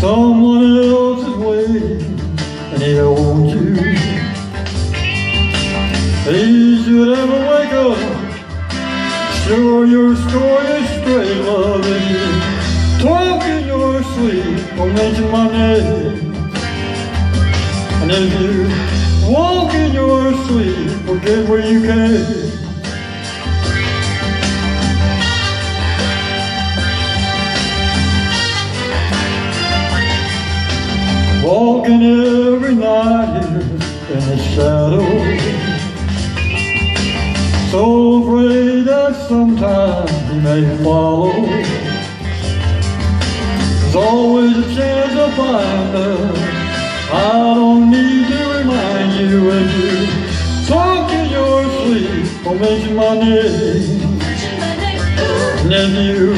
Someone else is waiting, and he owns you. He should ever wake up, sure your story is straight, loving you. Talk in your sleep, or mention my name. And if you walk in your sleep, forget where you came. Walking every night in the shadow. So afraid that sometime he may follow There's always a chance to find us I don't need to remind you if you talk in your sleep or mention my name And if you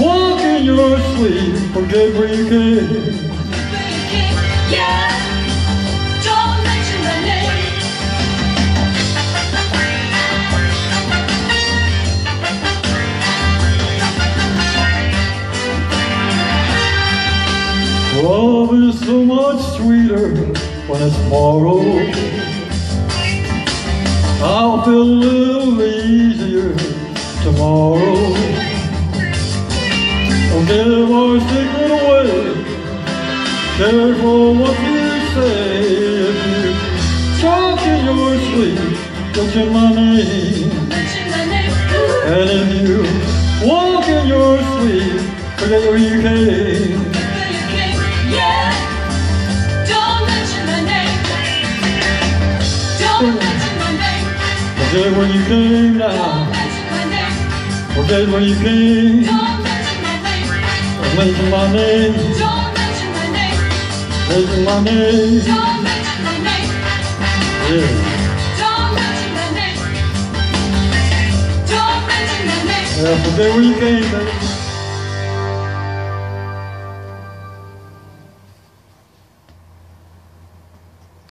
walk in your sleep, forget where you came Love is so much sweeter when it's borrowed. I'll feel a little easier tomorrow. Don't give our secret away. Careful what you say. If you talk in your sleep. Mention my name. And if you walk in your sleep, forget where you came. Forget where you came now. mention my name. Forget where you came. Don't mention my name. Mention my name. Don't mention my name. Mention my name. Don't mention my name. Yeah. Don't mention my name. Don't mention my name. Yeah, forget where you came, baby.